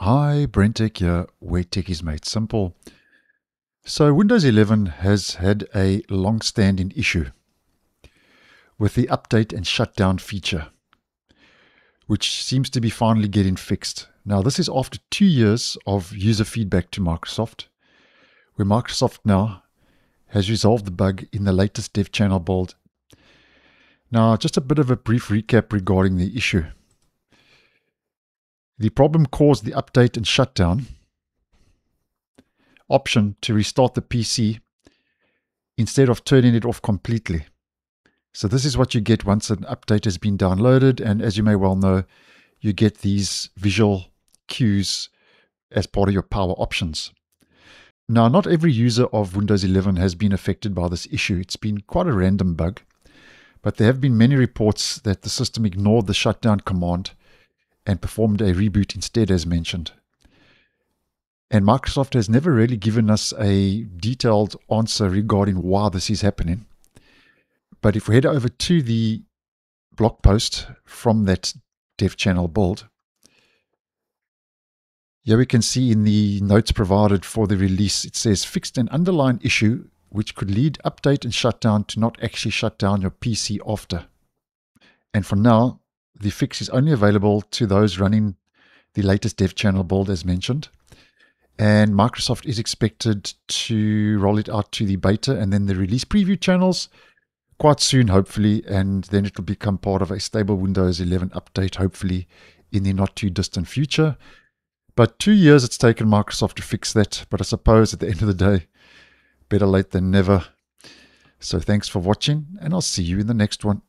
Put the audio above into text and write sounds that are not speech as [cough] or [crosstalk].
Hi, BrenTech here, where tech is made simple. So, Windows 11 has had a long standing issue with the update and shutdown feature, which seems to be finally getting fixed. Now, this is after two years of user feedback to Microsoft, where Microsoft now has resolved the bug in the latest dev channel build. Now, just a bit of a brief recap regarding the issue. The problem caused the update and shutdown option to restart the PC instead of turning it off completely. So this is what you get once an update has been downloaded. And as you may well know, you get these visual cues as part of your power options. Now, not every user of Windows 11 has been affected by this issue. It's been quite a random bug, but there have been many reports that the system ignored the shutdown command and performed a reboot instead, as mentioned. And Microsoft has never really given us a detailed answer regarding why this is happening. But if we head over to the blog post from that dev channel build, here we can see in the notes provided for the release, it says fixed an underlying issue which could lead update and shutdown to not actually shut down your PC after. And for now, the fix is only available to those running the latest dev channel build as mentioned. And Microsoft is expected to roll it out to the beta and then the release preview channels quite soon, hopefully. And then it will become part of a stable Windows 11 update, hopefully, in the not too distant future. But two years it's taken Microsoft to fix that. But I suppose at the [laughs] end of the day, better late than never. So thanks for watching, and I'll see you in the next one.